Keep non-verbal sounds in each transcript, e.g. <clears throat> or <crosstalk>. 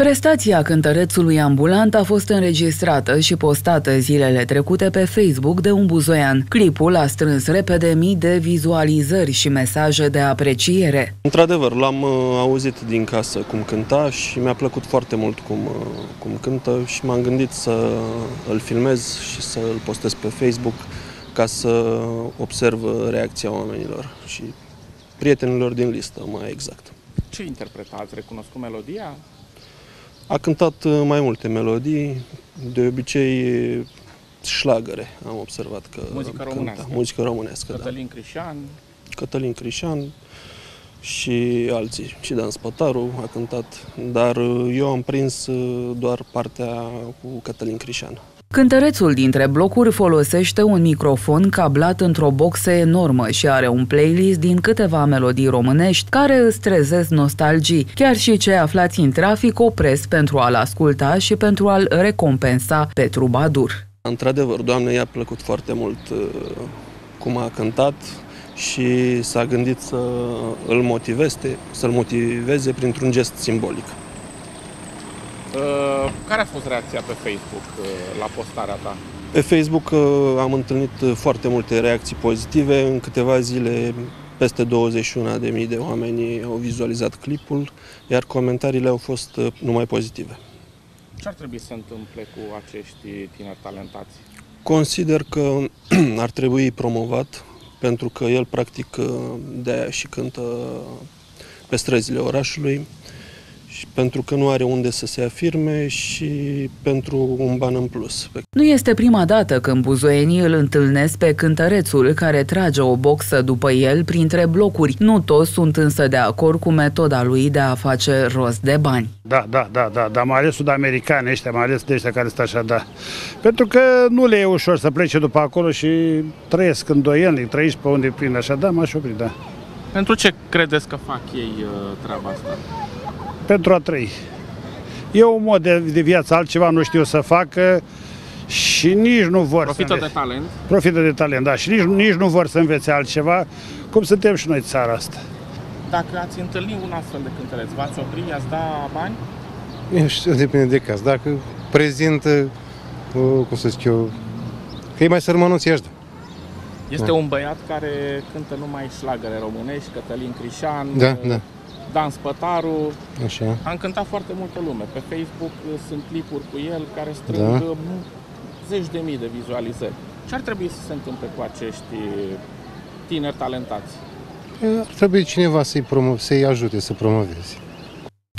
Prestația cântărețului ambulant a fost înregistrată și postată zilele trecute pe Facebook de un buzoian. Clipul a strâns repede mii de vizualizări și mesaje de apreciere. Într-adevăr, l-am uh, auzit din casă cum cânta și mi-a plăcut foarte mult cum, uh, cum cântă și m-am gândit să îl filmez și să îl postez pe Facebook ca să observ reacția oamenilor și prietenilor din listă, mai exact. Ce interpretați? Recunoscut melodia? A cântat uh, mai multe melodii, de obicei șlagăre, am observat că Muzică cânta. românească. Muzică românească, Cătălin Crișan, da. Cătălin Crișan și alții. Și Dan Spătaru a cântat, dar uh, eu am prins uh, doar partea cu Cătălin Crișan. Cântărețul dintre blocuri folosește un microfon cablat într-o boxă enormă și are un playlist din câteva melodii românești care îți trezesc nostalgii. Chiar și cei aflați în trafic opresc pentru a-l asculta și pentru a-l recompensa pe trubadur. Într-adevăr, doamne, i-a plăcut foarte mult uh, cum a cântat și s-a gândit să îl motiveze, să-l motiveze printr-un gest simbolic. Uh, care a fost reacția pe Facebook uh, la postarea ta? Pe Facebook uh, am întâlnit foarte multe reacții pozitive. În câteva zile peste 21.000 de oameni au vizualizat clipul, iar comentariile au fost uh, numai pozitive. Ce ar trebui să se întâmple cu acești tineri talentați? Consider că <clears throat> ar trebui promovat pentru că el practic uh, de-aia și cântă pe străzile orașului și pentru că nu are unde să se afirme și pentru un ban în plus. Nu este prima dată când buzoienii îl întâlnesc pe cântărețul care trage o boxă după el printre blocuri. Nu toți sunt însă de acord cu metoda lui de a face rost de bani. Da, da, da, da, dar mai ales sud-americani ăștia, mai ales de ăștia care sunt așa, da. Pentru că nu le e ușor să plece după acolo și trăiesc îndoielnic, trăiesc pe unde prin așa, da, m-aș opri, da. Pentru ce credeți că fac ei uh, treaba asta? Pentru a trăi. E un mod de, de viață, altceva nu știu să facă și nici nu vor Profită să de învețe. talent? Profită de talent, da, și nici, nici nu vor să învețe altceva, cum suntem și noi țara asta. Dacă ați întâlni un astfel de cântăreț, v-ați opri, i-ați da bani? Eu știu, depinde de caz. Dacă prezintă, uh, cum să zic eu, că e mai sărmănuț, i-aș da. Este un băiat care cântă numai șlagăre românești, Cătălin Crișan, Da, uh, da. Dan Spătaru. Așa. A încântat foarte multă lume. Pe Facebook uh, sunt clipuri cu el care strâng Da. uh, zeci de mii de vizualizări. Ce ar trebui să se întâmple cu acești uh, tineri talentați? Ar trebui cineva să-i, promo- să-i ajute să promoveze.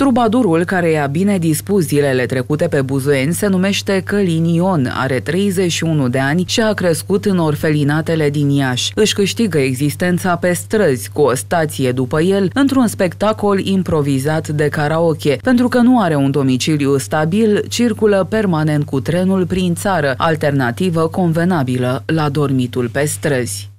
Trubadurul care i-a bine dispus zilele trecute pe buzoieni se numește Călin Ion, are 31 de ani și a crescut în orfelinatele din Iași. Își câștigă existența pe străzi, cu o stație după el, într-un spectacol improvizat de karaoke. Pentru că nu are un domiciliu stabil, circulă permanent cu trenul prin țară, alternativă convenabilă la dormitul pe străzi.